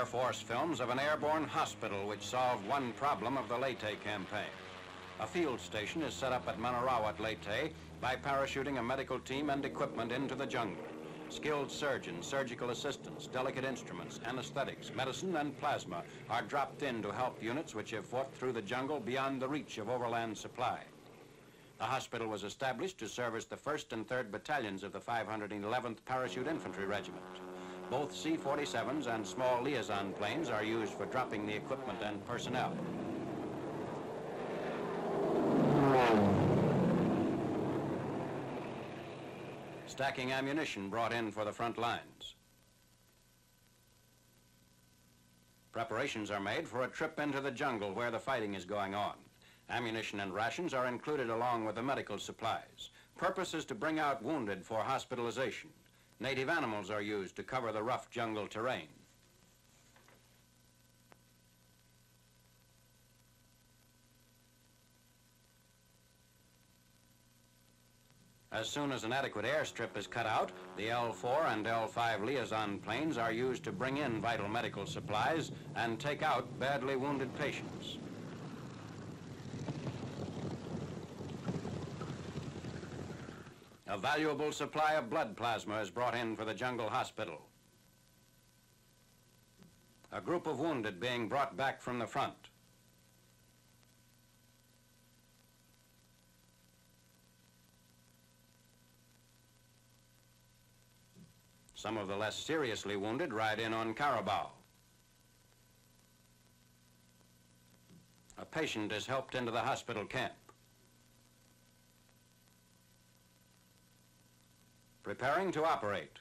Air Force films of an airborne hospital which solved one problem of the Leyte campaign. A field station is set up at Manarawat, Leyte by parachuting a medical team and equipment into the jungle. Skilled surgeons, surgical assistants, delicate instruments, anesthetics, medicine, and plasma are dropped in to help units which have fought through the jungle beyond the reach of overland supply. The hospital was established to service the 1st and 3rd Battalions of the 511th Parachute Infantry Regiment. Both C-47s and small liaison planes are used for dropping the equipment and personnel. Stacking ammunition brought in for the front lines. Preparations are made for a trip into the jungle where the fighting is going on. Ammunition and rations are included along with the medical supplies. Purpose is to bring out wounded for hospitalization. Native animals are used to cover the rough jungle terrain. As soon as an adequate airstrip is cut out, the L-4 and L-5 liaison planes are used to bring in vital medical supplies and take out badly wounded patients. A valuable supply of blood plasma is brought in for the jungle hospital. A group of wounded being brought back from the front. Some of the less seriously wounded ride in on Carabao. A patient is helped into the hospital camp. Preparing to operate.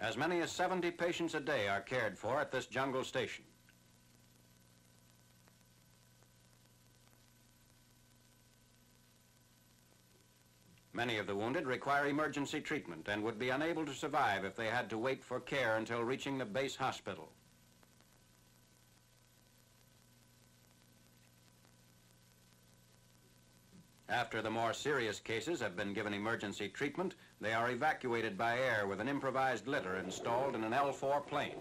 As many as 70 patients a day are cared for at this jungle station. Many of the wounded require emergency treatment and would be unable to survive if they had to wait for care until reaching the base hospital. After the more serious cases have been given emergency treatment, they are evacuated by air with an improvised litter installed in an L-4 plane.